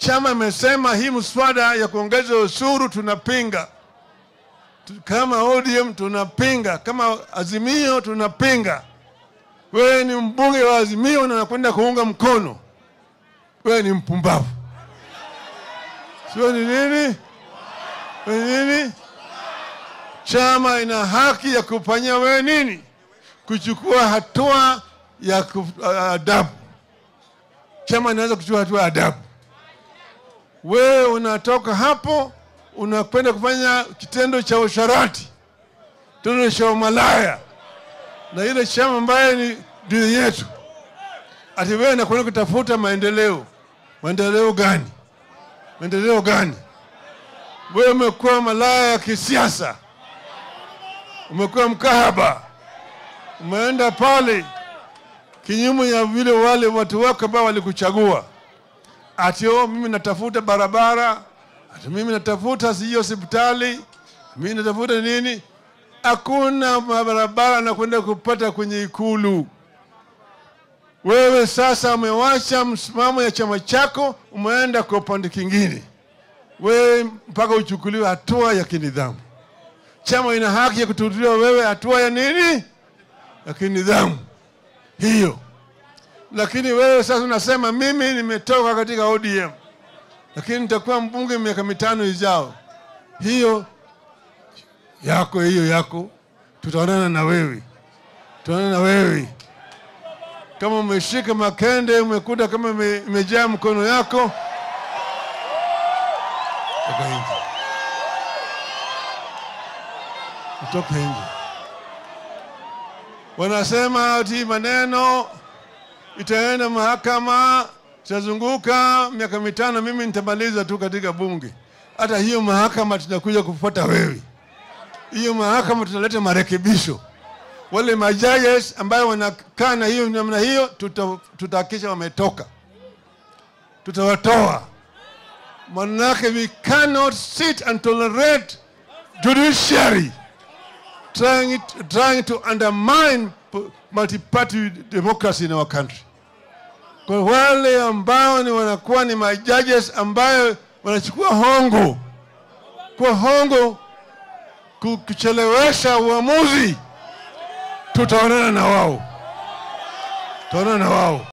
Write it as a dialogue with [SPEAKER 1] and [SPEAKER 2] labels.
[SPEAKER 1] chama imesema hii mswada ya kuongeza ushuru tunapinga, kama ODM tunapinga, kama Azimio tunapinga. Wewe ni mbunge wa Azimio na unakwenda kuunga mkono, wewe ni mpumbavu. Sio ni nini? Ni nini? Chama ina haki ya kufanyia wewe nini? Kuchukua hatua ya adabu. Chama inaweza kuchukua hatua ya adabu. Wewe unatoka hapo unakwenda kufanya kitendo cha usharati, kitendo cha umalaya. Na ile chama ambaye ni dini yetu, ati wewe nakwenda kutafuta maendeleo. Maendeleo gani? Maendeleo gani? Wewe umekuwa malaya ya kisiasa, umekuwa mkahaba, umeenda pale. Kinyume ya vile wale watu wako ambao walikuchagua, ati oh, mimi natafuta barabara, ati mimi natafuta sijui hospitali, mimi natafuta nini. Hakuna barabara na kwenda kupata kwenye Ikulu. Wewe sasa umewacha msimamo ya chama chako, umeenda kwa upande kingine, wewe mpaka uchukuliwe hatua ya kinidhamu. Chama ina haki ya kututulia wewe hatua ya nini, ya kinidhamu hiyo. Lakini wewe sasa unasema mimi nimetoka katika ODM, lakini nitakuwa mbunge miaka mitano ijao. Hiyo yako hiyo yako, tutaonana na wewe, tutaonana na wewe. Kama umeshika makende umekuta kama imejaa mkono yako, nje. Wanasema ati maneno itaenda mahakama, tazunguka miaka mitano, mimi nitamaliza tu katika bunge. Hata hiyo mahakama tunakuja kufuata wewe, hiyo mahakama tutaleta marekebisho wale majajes ambayo wanakaa na hiyo namna hiyo, tuta- tutahakikisha wametoka, tutawatoa. Manake we cannot sit and tolerate judiciary trying, trying to undermine multi-party democracy in our country. Kwa wale ambao ni wanakuwa ni majudges ambayo wanachukua hongo kwa hongo ku- kuchelewesha uamuzi tutaonana na wao, tutaonana na wao.